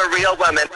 a real women.